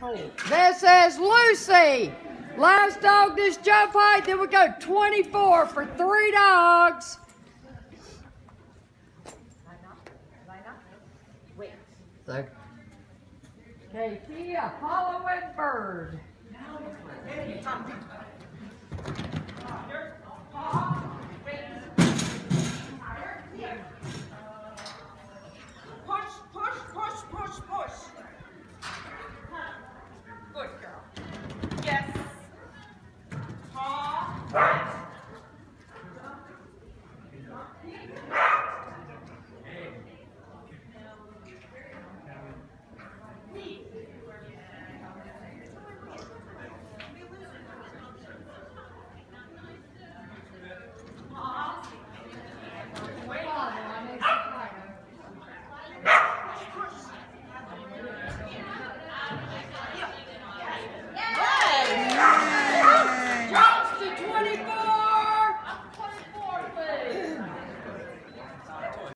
This is Lucy. Last dog this jump height, then we go 24 for three dogs. Wait. So, okay, Tia, Apollo and Bird. Tom, Right.